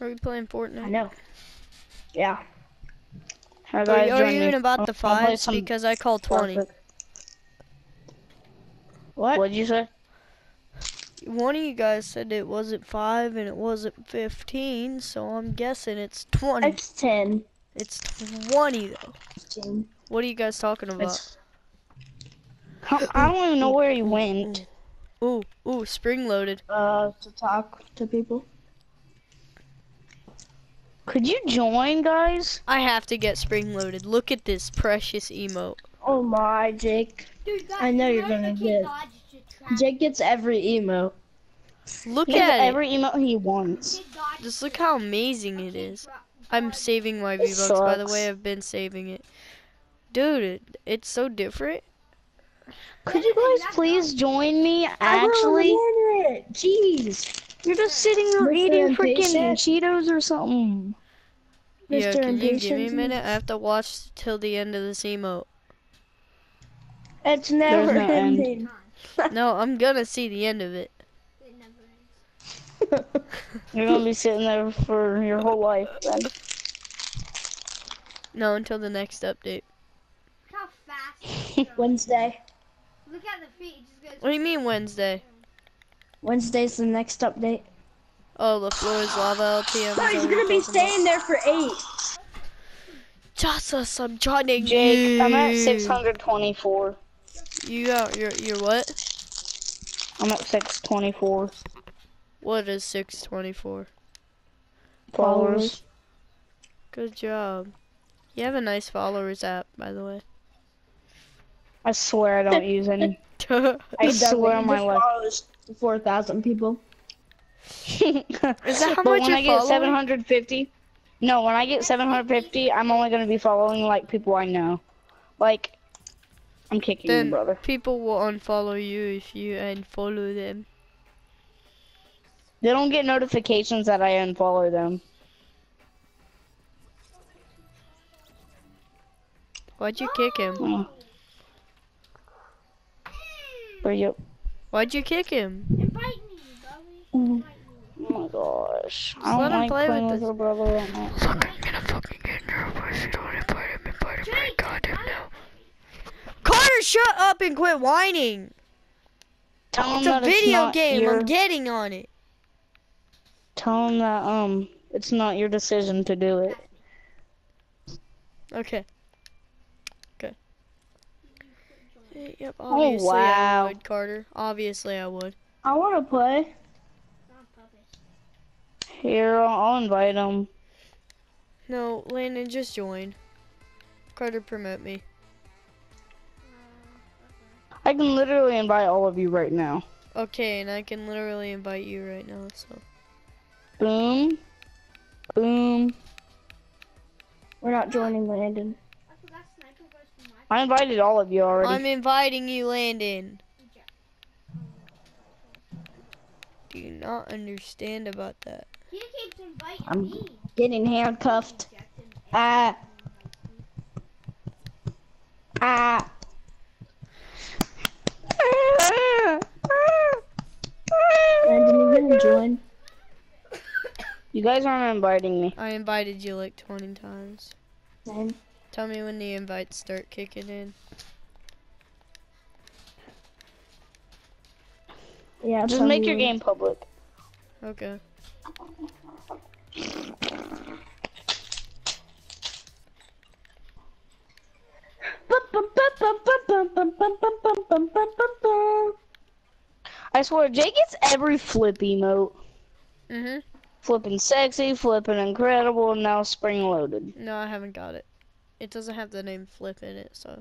Are we playing Fortnite? I know. Yeah. How Are, you- are you in about the I'll fives? some Because I called 20. Classic. What? What'd you say? One of you guys said it wasn't five and it wasn't 15, so I'm guessing it's 20. It's 10. It's 20 though. 15. What are you guys talking about? It's. I I don't even know where he went. Ooh, ooh, spring loaded. Uh, to talk to people. Could you join, guys? I have to get spring loaded. Look at this precious emote. Oh my, Jake. I know you're gonna get. Jake gets every emo. Look He at it. every emote he wants. Just look how amazing it is. I'm saving my V-Bucks, by the way. I've been saving it. Dude, it, it's so different. Could you guys please join me? Actually, will order it. Jeez. You're just sitting there Mr. eating freaking Cheetos or something. Yeah, Mr. can you give me a minute? I have to watch till the end of this emote. It's never no end. ending. No, I'm gonna see the end of it. It never ends. You're gonna be sitting there for your whole life. Then. No, until the next update. Look how fast. Wednesday. Look at the feet. Just. What do you mean Wednesday? Wednesday's the next update. Oh, the floor is lava LTM. is Oh, he's gonna be staying there for eight. about? Jesus, I'm joining Jake, I'm at 624. you. 624. You got you're what? I'm at 624 What is 624? followers. Good job. You have a nice followers app, by the way. I swear I don't use any. I swear on my life. 4,000 people. Is that how but much when you're I get 750, no, when I get 750, I'm only gonna be following like people I know. Like, I'm kicking then you, brother. people will unfollow you if you unfollow them. They don't get notifications that I unfollow them. Why'd you kick him? Oh. Where you? Why'd you kick him? Invite me, Bobby. Oh my gosh. I don't let him like play playing with with us. her brother right now. I'm gonna fucking get nervous. You don't invite him, invite him right goddamn now. Carter, shut up and quit whining. Tell him It's a video not game. Your, I'm getting on it. Tell him that um, it's not your decision to do it. Okay. Okay. Yep, Oh, wow. I would, Carter. Obviously I would. I want to play. Here, I'll I'll invite him. No, Landon, just join. Carter, promote me. I can literally invite all of you right now. Okay, and I can literally invite you right now, so. Boom. Boom. We're not joining Landon. I forgot sniper goes for my I invited all of you already. I'm inviting you, Landon. Do you not understand about that? He keeps inviting I'm me. getting handcuffed. Ah. Ah. Landon, you gonna join? You guys aren't inviting me. I invited you like 20 times. Same. Tell me when the invites start kicking in. Yeah. Just make your game public. Okay. I swear, Jake gets every flip emote. Mm-hmm. Flipping sexy, flipping incredible, and now spring loaded. No, I haven't got it. It doesn't have the name Flip in it, so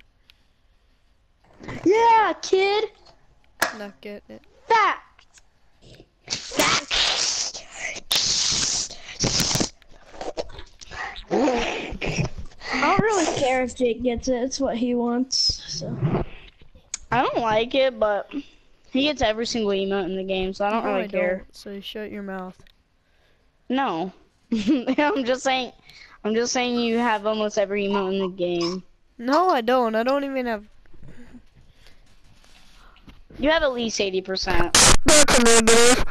Yeah, kid. Not getting it. Fact. I don't really care if Jake gets it. It's what he wants. So. I don't like it, but he gets every single emote in the game, so I don't No, really I care. don't, so shut your mouth. No. I'm just saying I'm just saying you have almost every emote in the game. No, I don't. I don't even have. You have at least eighty percent. That's a negative.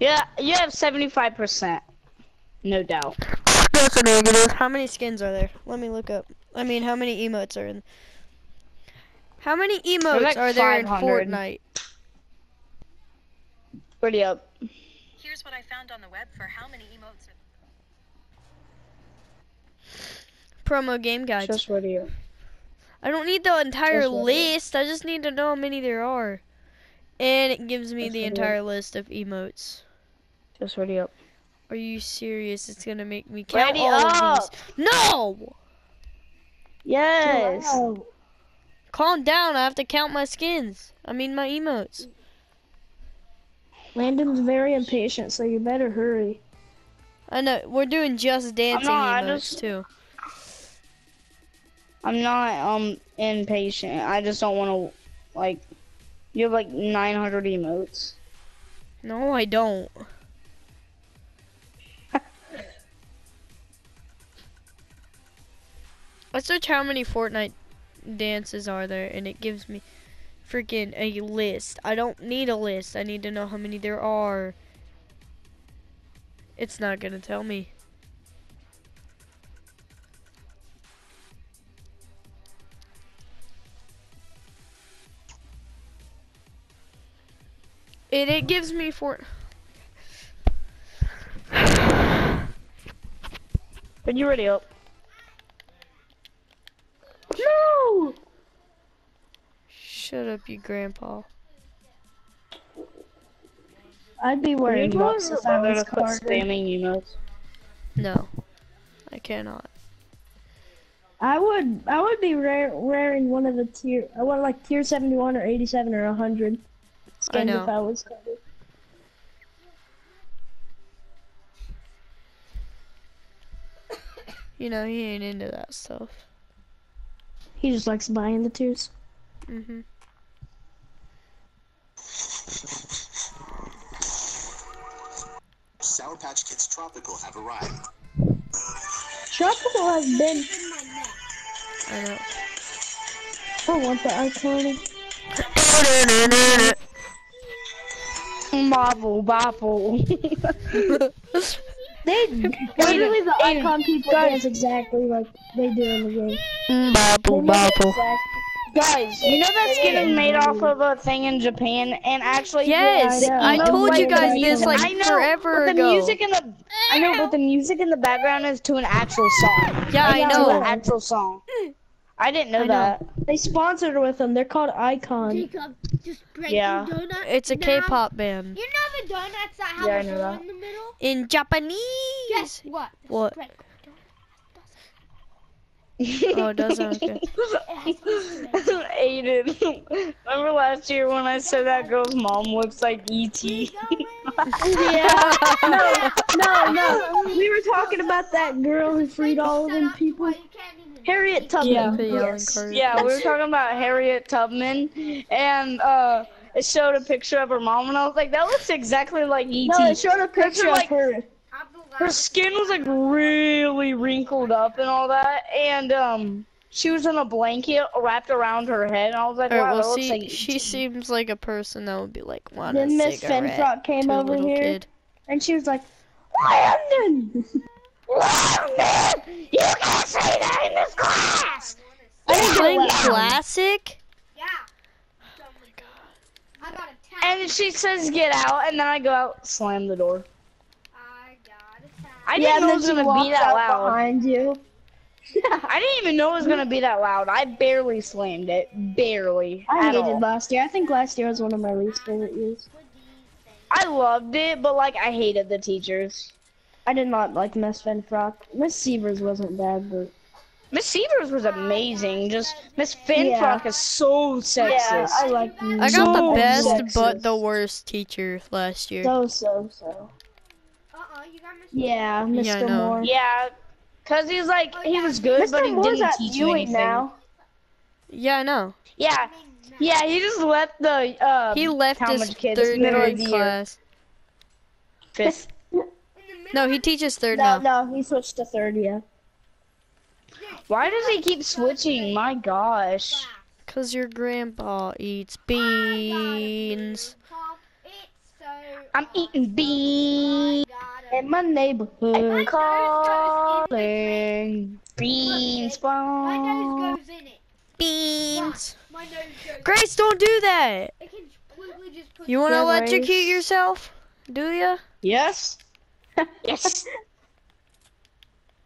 Yeah, you have 75%. No doubt. That's a negative. How many skins are there? Let me look up. I mean, how many emotes are in? How many emotes like are there in 500. Fortnite? Pretty up. Here's what I found on the web for how many emotes. Promo game guides. Just ready up. I don't need the entire Just what it list. I just need to know how many there are. And it gives me Just the what it entire list of emotes. Just ready up. Are you serious? It's gonna make me count Ready all of up. these. No! Yes. Wow. Calm down. I have to count my skins. I mean my emotes. Landon's very impatient, so you better hurry. I know. We're doing just dancing not, emotes just- too. I'm not um impatient. I just don't want to like. You have like 900 emotes. No, I don't. I search how many Fortnite dances are there, and it gives me freaking a list. I don't need a list. I need to know how many there are. It's not gonna tell me. It it gives me four. But you ready up? No! Shut up, you grandpa. I'd be wearing bucks if I was quit Carter. spamming emotes. No, I cannot. I would I would be wear- wearing one of the tier I want like tier 71 or 87 or 100 skins know. if I was Carter. You know he ain't into that stuff. He just likes buying the tiers. Mhm. Sour Patch Kids Tropical have arrived. Tropical has been I know. I want the iKONIK. Um bobble, bobble. They literally the iKON people dance exactly like they do in the game. Um, bobble, bobble. Guys, you know that skin is made off of a thing in Japan, and actually, Yes, Yeah, I I told you guys this like I know, forever but the ago. music in the I know, but the music in the background is to an actual song. yeah, I To know. an actual song. I didn't know, I know. that. They sponsored with them. They're called iKON. Jacob, just break Yeah. the donut. It's a now. K-pop band You know the donuts that have Yeah, I a know hole in the middle? in Japanese. Guess what? Just What? Oh, it does sound good. Aiden, remember last year when I said that girl's mom looks like E E.T.? Yeah. no, no, no. We were talking about that girl who freed all of them people. Harriet Tubman. Yeah. Yes. Yeah, we were talking about Harriet Tubman, and uh, it showed a picture of her mom, and I was like, that looks exactly like E.T. No, it showed a picture like- of her. her skin was like really wrinkled up and all that, and um, she was in a blanket wrapped around her head, and I was like, Alright, wow, well, that looks see, like she E.T. seems like a person that would be like, want Then a Miss cigarette Finfrock came to a over here. kid. And she was like, Landon! Landon, you can't say that in this class. I didn't get Playing classic? Yeah. Oh my god. I got a tap. And she says, get out, and then I go out, slam the door. I got a tap. I didn't know it was gonna be walks that out loud. behind you. I didn't even know it was gonna be that loud. I barely slammed it, barely. I hated all. last year. I think last year was one of my least favorite years. I loved it, but like I hated the teachers. I did not like Miss Finfrock. Miss Severs wasn't bad, but Miss Severs was amazing. Just Miss Finfrock Yeah. is so sexist. yeah, I liked I got So the best sexist. but the worst teacher last year. So so so. Uh-uh, you got Mr. Yeah, Mr. Yeah, I know. Moore. Yeah, cause he's like he was good, Mr. but he Moore's didn't teach you anything. now. Yeah, I know. Yeah, yeah, he just left the uh He left his Talmadge kids third grade class. Fifth. No, he teaches third No, now. no, he switched to third, yeah. Why does he keep switching? My gosh. Cause your grandpa eats beans. I'm eating beans In my neighborhood. calling. Beans My spawn. nose goes in it. Beans. My. Grace, don't do that. It can just. You want to electrocute yourself? Do ya? Yes. Yes.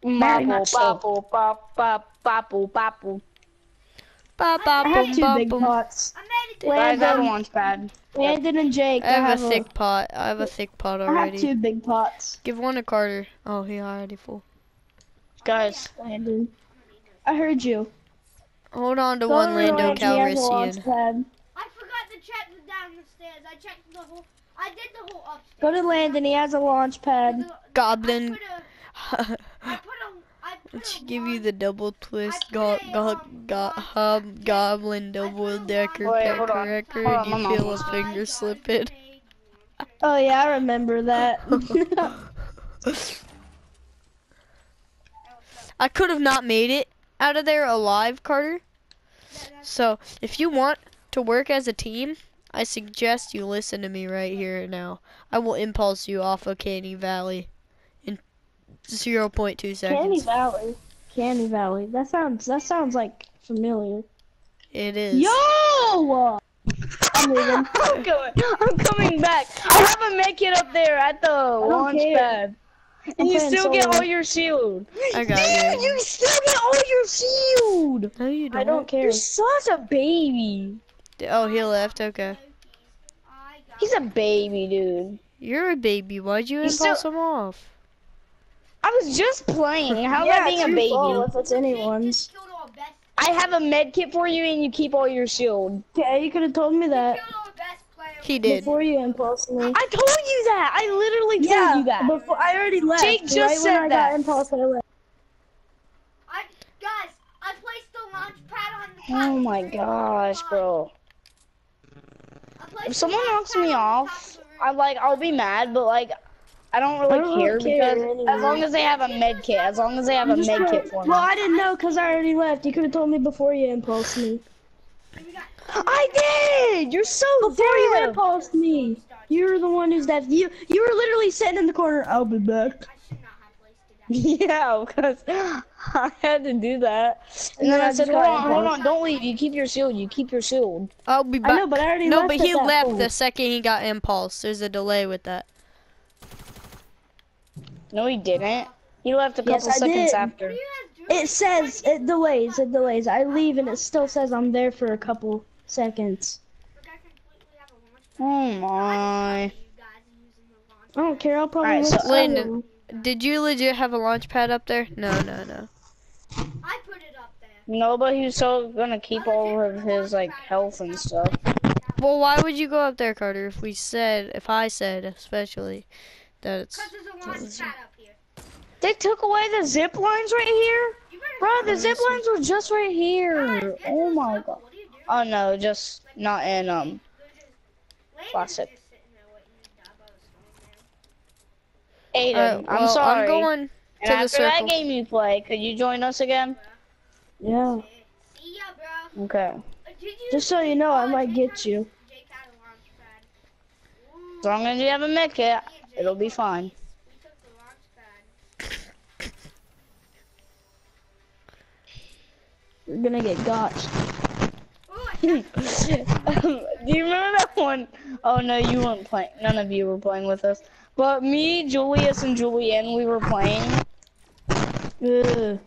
Very Bopple, much so. bopple, bop, bop, bopple, bopple. Ba ba I have two ba big pots. I made it. Guys, I have a Landon, launch. Landon and Jake. I have a a- thick pot. I have a thick pot already. I have two big pots. Give one to Carter. Oh, he already full. Guys, Landon. I heard you. Hold on to Go one Lando Landon, he has a launch Calrissian. pad. I forgot to check the down the stairs. I checked the whole. I did the whole upstairs. Go to Landon, he has a launch pad. Goblin. I put a. I put a. I. She give you the double twist, go, go, um, go, launch hub, goblin, double decker, Wait, pecker, hold on. wrecker, Hold on, and my you feel a finger got slipping. Oh yeah, I remember that. I could have not made it out of there alive, Carter. So, if you want to work as a team, I suggest you listen to me right here and now. I will impulse you off of Canny Valley in 0.2 Canny seconds. Valley. Canny Valley. That sounds that sounds like familiar. It is. Yo! I'm leaving. I'm coming. I'm coming back. I have a med kit up there at the launch care. pad. I'm And you playing still get all your shield. I got Dude, you. you still get all your shield. No, you don't. I don't care. You're such a baby. Oh, he left. Okay. He's a baby, dude. You're a baby. Why'd you You still- impulse him off? I was just playing. How yeah, that being it's a your baby? fault if it's anyone's. killed our best. I have a med kit for you, and you keep all your shield. Yeah, you could have told me that Killed our best player. He did. before you impulsed me. I told you that. I literally told yeah, you that. before I already left. Jake just right said I that. got impulsed, I left. I guys, I placed the launch pad on the. Oh my gosh, bro. If someone knocks me off, top of the I roof. like I'll be mad, but like I don't really I don't care care because anyway. as long as they have a med kit, as long as they have a med kit for me. Well, I didn't know because I already left. You could have told me before you impulsed me. I did. You're so Before you impulsed me, you were the one who's dead. You you were literally sitting in the corner. I'll be back. Yeah, because I had to do that. And, And then then I, I said, just hold on, hold on, don't leave. You keep your shield. You keep your shield. I'll be back. I know, but I already no, left but he that left point. the second he got impulse. There's a delay with that. No, he didn't. He left a couple Yes, I seconds did. after. What do you guys do? It says it delays. It delays. I leave and it still says I'm there for a couple seconds. Like, I completely have a launch pad. Oh my. You guys are using the launch I don't care. I'll probably Alright, win so- Landon. Did you legit have a launch pad up there? No, no, no. I put it up there. No, but he's still gonna keep all of his like health and stuff. Well, why would you go up there, Carter? If we said, if I said, especially, that it's. Because there's a launch pad up here. They took away the zip lines right here, bro. The zip lines were just right here. Oh my god. What are you doing? Oh no, just not in um. They're Classic. just sitting there waiting to die by the storm, man. Aiden, Alright, I'm well, sorry. I'm going and to the after that game you play, could you join us again? Yeah. See ya, bro. Okay. Did you Just so you know, I might get you. Jake had a launch pad. Ooh, As long as you have a med kit, me and Jake it'll be fine. We took the launch pad. You're gonna get gotched. Ooh, got Do you remember that one? Oh no, you weren't playing. None of you were playing with us. But me, Julius, and Julian, we were playing. Ugh.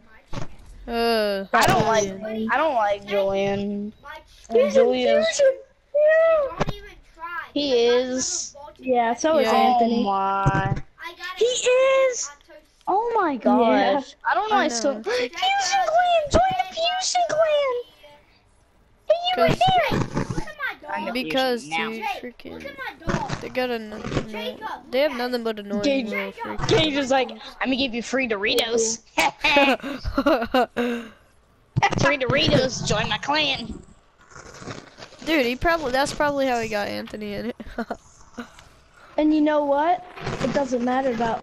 Uh, I don't like. Julian. I don't like Julian. my And Julius. Don't even try. He is. put a bolt in Yeah, so is Yeah. Oh Anthony. my. He is. Oh my gosh. Yeah. I don't know. I I still. know. Fusion Clan. Join the Fusion Clan. Hey, you right there. Look at my dog. Because, Now. dude, freaking. at my dog. They got a. no- They have nothing but annoying Gage- little freaking. Gage is like, I'm gonna give you free Doritos. free Doritos. Join my clan. Dude, he probably. That's probably how he got Anthony in it. And you know what? It doesn't matter about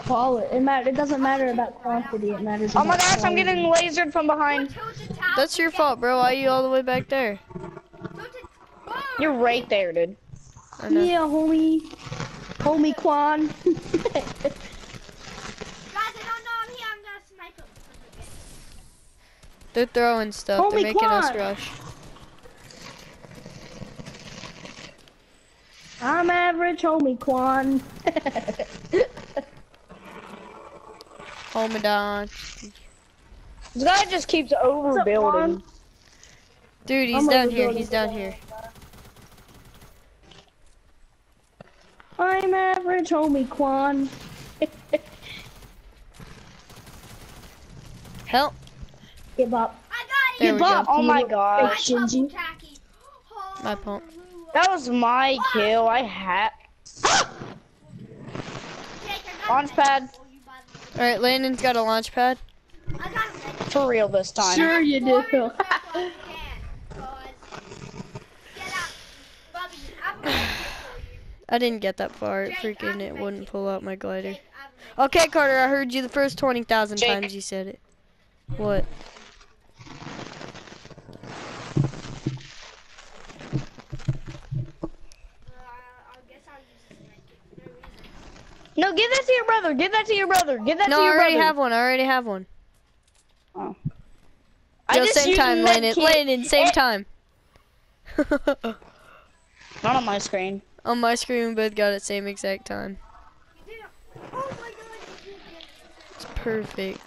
quality. It matter. It doesn't matter about quantity. It matters. Oh my about gosh, I'm getting lasered from behind. That's your fault, bro. Why are you all the way back there? Tilted- Whoa. You're right there, dude. I know. Yeah, homie. Homie Quan. Guys, I don't know I'm here. I'm gonna snipe him. They're throwing stuff. Homie They're making us rush. I'm average, homie Quan. Homidon. This guy just keeps overbuilding. Dude, he's I'm down here. He's down that. here. I'm average, homie Quan. Help. Give up. I got There it. we Give go. up. Oh my God. My Shinji. My pump. That was my kill. I had. Jake, I got Launch pad. medkit for you, by the way. All right, Landon's got a launch pad. I got. For real this time. Sure you do. Four yourself while you can, cause- Get out. Bubby, I have a medkit for you. I didn't get that far. It Jake, freaking it wouldn't pull out my glider. Jake, I have a medkit. Okay, Carter, I heard you the first 20,000 times you said it. What? Uh, I guess I'll use this medkit. No give that to your brother. Give that to your brother. Give that No, to your brother. No, I already brother. have one. I already have one. Oh. Yo, just same time, med Landon. Landon, same Eh, time. Not on my screen. On my screen, we both got it same exact time. You did it. Oh my god, you did it. It's perfect.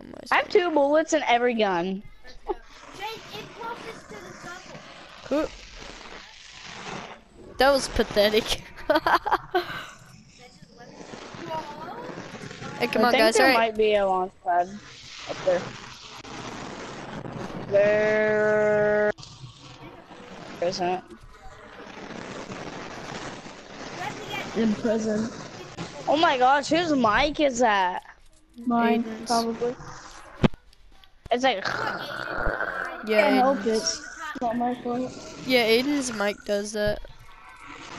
On my I have two bullets in every gun. Let's go. Jake, it closest to the circle. Cool. That was pathetic. That just let me. Whoa. hey, come I on, think guys. there right. might be a launch pad up there. There isn't. Let me get In prison. Oh my gosh, whose mic is that? Mine, Aiden's. probably. It's like Yeah, Can't help it. It's not my fault. yeah, Aiden's mic does that.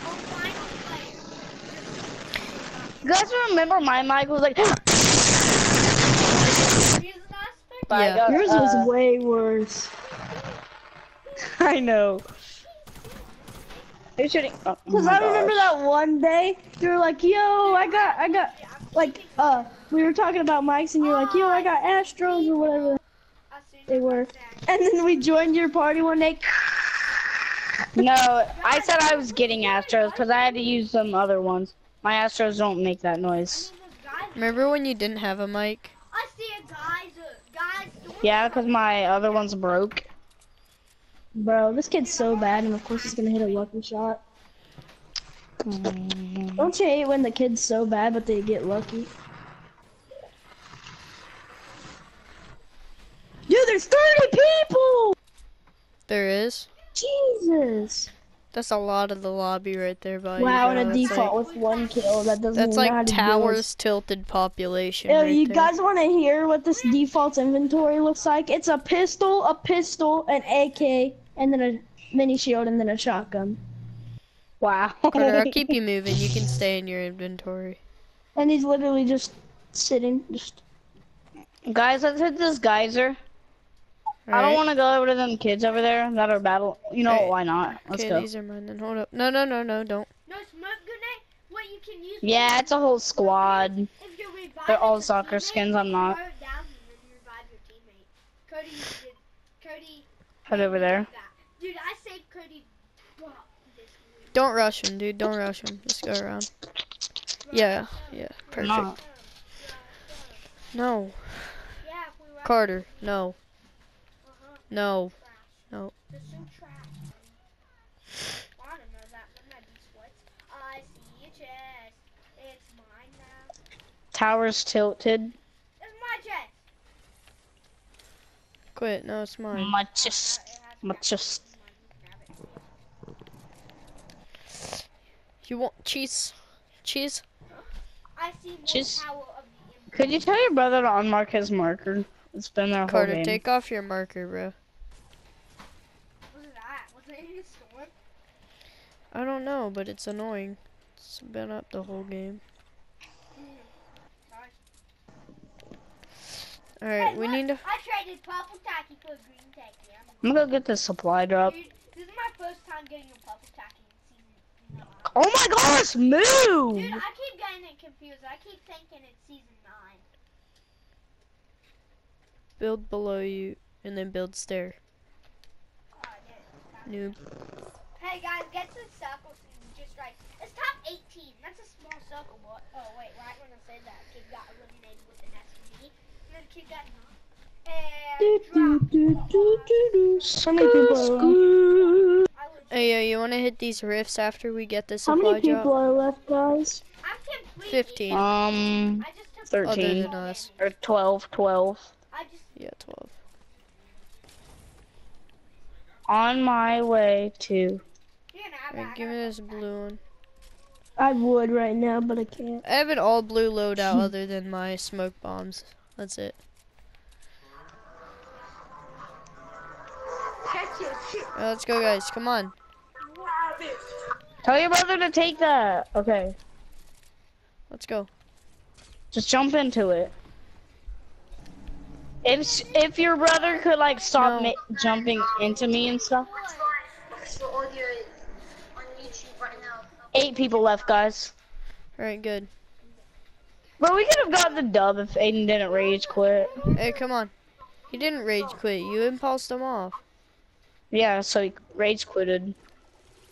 final player. You guys remember my mic was like Here's an aspect. I Yeah. got, Yours uh, was way worse. I know. You're shooting. Oh, oh Cause I remember that one day you were like, "Yo, I got, I got, like, uh, we were talking about mics, and you're like, "Yo, I got Astros or whatever they were." And then we joined your party one day. No, I said I was getting Astros because I had to use some other ones. My Astros don't make that noise. I mean, this guy's- Remember when you didn't have a mic? I see a geyser. Guys, the Yeah, because my other one's broke. Bro, this kid's so bad, and of course he's gonna hit a lucky shot. Don't you hate when the kid's so bad, but they get lucky? Dude, there's 30 people! There is. Jesus! That's a lot of the lobby right there, buddy. Wow, and a default Like, with one kill. That doesn't that's even know how like to towers tilted population. Yo, right you there. guys want to hear what this default inventory looks like? It's a pistol, a pistol, an AK, and then a mini shield, and then a shotgun. Wow. Carter, I'll keep you moving. You can stay in your inventory. And he's literally just sitting, just. Guys, let's hit this geyser. I don't want to go over to them kids over there that are battle. You know Alright. why not? Let's Okay, go. these are mine. Then hold up. No, no, no, no, don't. No smoke grenade. What you can use. Yeah, it's a whole squad. If you They're all your soccer teammate, skins, I'm not. throw it down and then you revive your teammate. Cody did. Cody. Head over there. Did that. Dude, I saved Cody. Bro, this week. Don't rush him, dude. Don't rush him. Just go around. Yeah, yeah, perfect. No. No, Yeah, if we were Carter, no, uh-huh, no. No. They're so trash. Well, I don't know that. That might be sweats. I see a chest. It's mine now. Towers tilted. It's my chest. Quit. No, it's mine. My chest. My chest. Grab it. You want cheese? Cheese? I see more Just- power of the. Could you tell your brother to unmark his marker? It's been their whole Carter, game. take off your marker, bro. What is that? Was it in the storm? I don't know, but it's annoying. It's been up the whole game. Alright, Hey, we look, need to. I traded purple tacky for a green tacky. I'm I'm gonna go get the supply drop. Dude, this is my first time getting a purple tacky in season. No, Oh my gosh, move! Dude, I keep getting it confused. I keep thinking it's season nine. Build below you, and then build stair. Oh, Noob. Hey guys, get to the circle just right. It's top 18. That's a small circle, but oh wait, right when I said that, kid got eliminated with an SMG, and then kid got knocked. Do, And do, dropped. do, do, do, do. So many people are left. Hey, yo, you want to hit these rifts after we get this How supply many people drop? are left, guys? I'm completely. 15. Um, I just took. Thirteen. Other Thirteen. than us. or 12, 12. Yeah, 12. On my way to. You're gonna have Alright, that. give me this blue one. I would right now, but I can't. I have an all blue loadout other than my smoke bombs. That's it. Let's go, guys. Come on. Tell your brother to take that. Okay. Let's go. Just jump into it. If if your brother could like stop No. jumping into me and stuff. So audio is on YouTube right now. Eight people left, guys. Alright, good. But we could have got the dub if Aiden didn't rage quit. Hey, come on. He didn't rage quit. You impulsed him off. Yeah, so he rage quitted.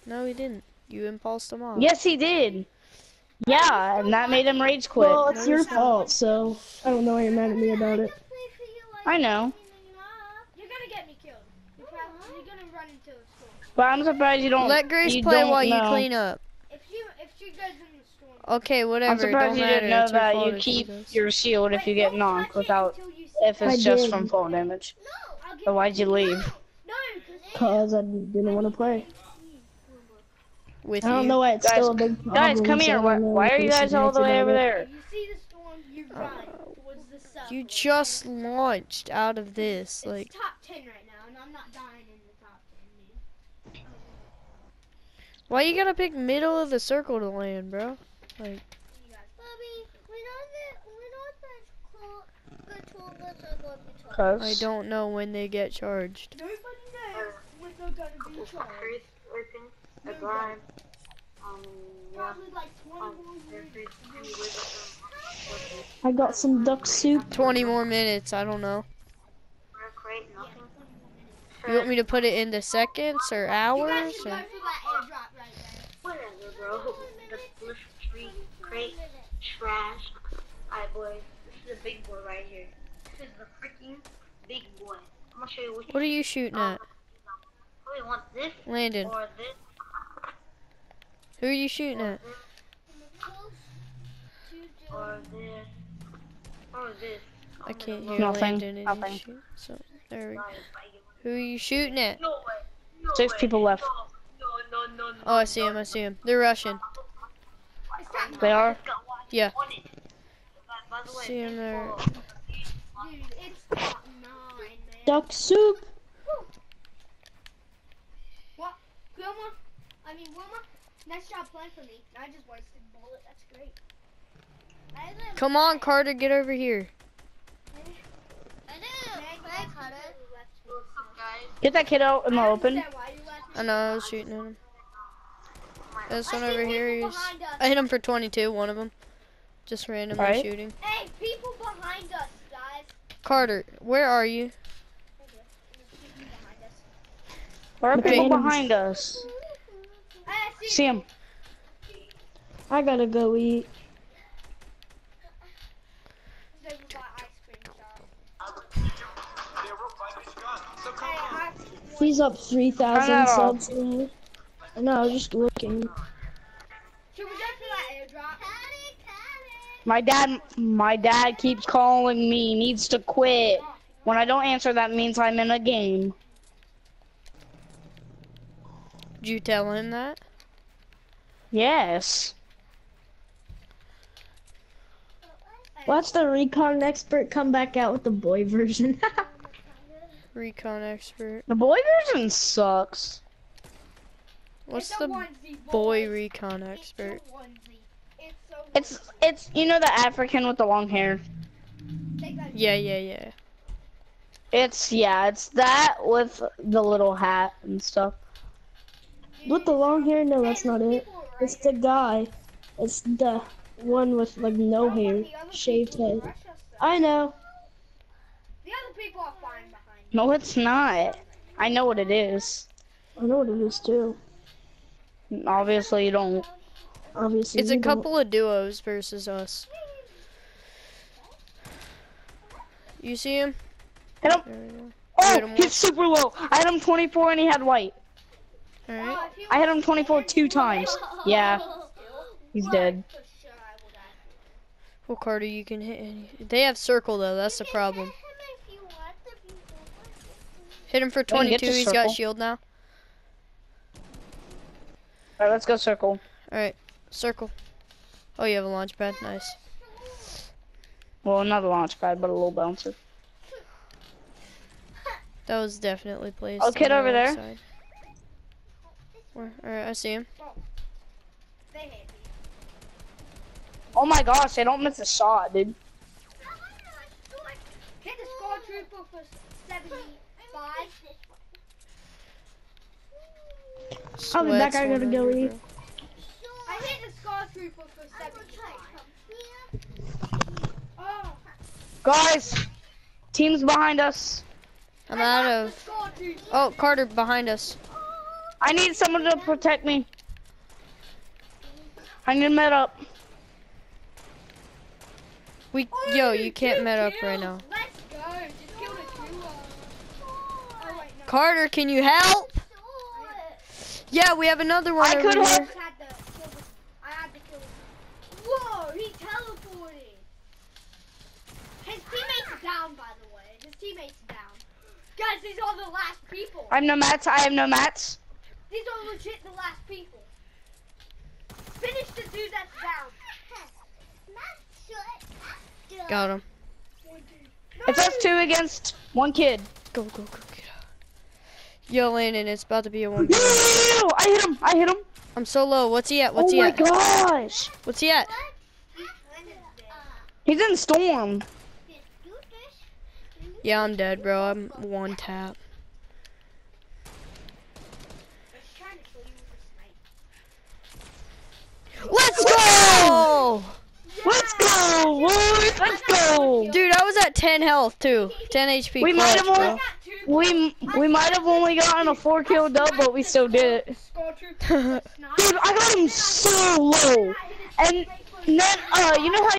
No, he didn't. You impulsed him off. Yes, he did. Yeah, and that made him rage quit. Well, it's your fault, so I don't know why you're mad at me about it. I know. You're gonna get me killed. You're, probably, you're gonna run into a storm. But I'm surprised you don't. Let Grace you play don't while you clean up. If you if she goes in the storm. Okay, whatever. I'm surprised Don't you didn't know that you keep does. your shield if you get knocked without until you see if I it's just did. from fall damage. No, I'll give So why'd you leave? No, because I didn't want to play. With I don't you. know why it's Guys, still a big problem. Guys, come here. Why, why are you guys all the way over there? you the storm, you uh, the. You just launched out of this. It's Like, top ten right now, and I'm not dying in the top ten, man. why you gotta pick middle of the circle to land, bro? Like, You guys. Bobby, when all the when all the the tour bus are going to be charged. I don't know when they get charged. 20 more there's years. three with them. I got some duck soup. 20 more minutes, I don't know. You want me to put it into seconds or hours? Or? trash. Alright. This is a big boy right here. This is freaking big boy. I'm gonna show you which What are you shooting at? Want this Landon, or this who are you shooting at? or this or this. I can't hear Nothing, Landon and nothing. shoot. So, there we go. Sorry, if I get one. Who are you shooting at? No way. No Six way. people left. No, no, no, no. Oh, I see him, I see him. They're rushing. They are. Yeah. By the way, See him there. Dude, it's top nine, man. Duck soup. What? Wilma? I mean, Wilma, nice job playing for me. I just wasted a bullet. That's great. Come on, Carter, get over here. I didn't play, Carter. Get that kid out in the open. I know, I was shooting at him. This one over here, he's... I hit him for 22, one of them. Just randomly Alright. shooting. Hey, people behind us, guys. Carter, where are you? There's people behind us. There are people behind us. I see. See him. I gotta go eat. They bought ice cream shop. Hey, I, He's up three Turn thousand that off. subs now. No, I was just looking. should we go for that airdrop? My dad, my dad keeps calling me. Needs to quit. When I don't answer, that means I'm in a game. Did you tell him that? Yes. Watch the recon expert come back out with the boy version. Recon expert. The boy version sucks. What's the onesie, boy recon expert? It's It's it's you know the African with the long hair. Take. Yeah, yeah, yeah. It's yeah, it's that with the little hat and stuff. With the long hair? No, that's not it. It's the guy. It's the one with like no hair, shaved head. I know. The other people are fine behind you. No, it's not. I know what it is. I know what it is too. Obviously, you don't. Obviously. It's a you don't. couple of duos versus us. You see him? Hit him. There we go. Oh, Hit him he's super low. I had him 24 and he had white. Alright. I hit him 24 two times. Yeah, he's dead. For sure I will die. Well, Carter, you can hit any. They have circle though. That's the problem. Hit him for Let me get 22. to He's got shield now. Alright, let's go circle. Alright, circle. Oh, you have a launch pad. Nice. Well, not a launch pad, but a little bouncer. That was definitely placed. Oh, on kid over wrong there. side. Where? Alright, I see him. They hate me. Oh my gosh, I don't miss a shot, dude. Hit the score trooper for 75. I'll be back, Sweats I gotta go under, eat. I hit the score trooper for 75. Oh, Guys, team's behind us. I'm out of. Oh, Carter behind us. I need someone to protect me. I need med up. We yo, you can't Two met up right now. Let's go. Just kill the duo. Oh, wait, no. Carter, can you help? Yeah, we have another one I over could here. have- I had to kill the, I had to kill the, Whoa, he teleported. His teammate's down, by the way. His teammate's down. Guys, these are the last people. I have no mats. I have no mats. These are legit the last people. Finish the dude that's down. Got him. It's us two against one kid. Go, go, go, get out. Yo, Landon, it's about to be a one. I hit him. I hit him. I'm so low. What's he at? What's oh he at? Oh my at? gosh. What's he at? He's in storm. Yeah, I'm dead, bro. I'm one tap. Let's go! Let's go, boys. Let's go. Dude, I was at 10 health too. 10 HP. We might have only we we might have only gotten a four kill dub, but we still did it. Dude, I got him so low, and then uh, you know how